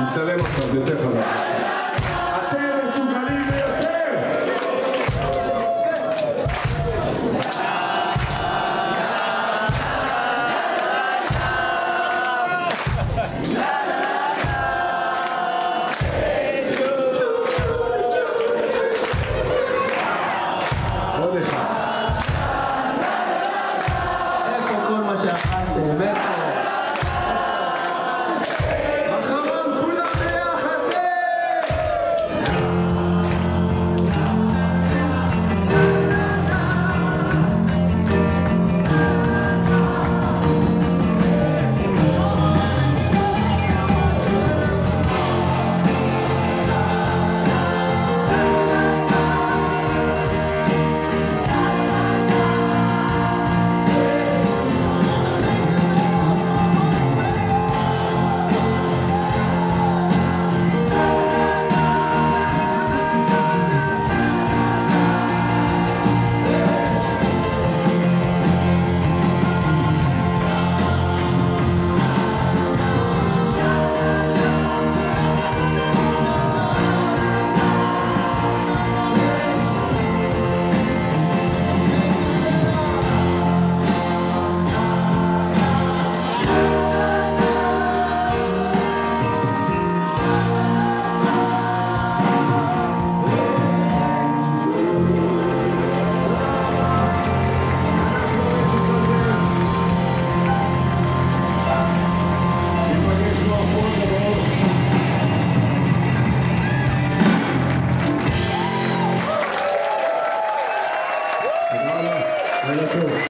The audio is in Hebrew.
נצלם אותך, זה יותר חזק. אתם מסוגלים ביותר! עוד אחד. איפה כל מה שאכלתם?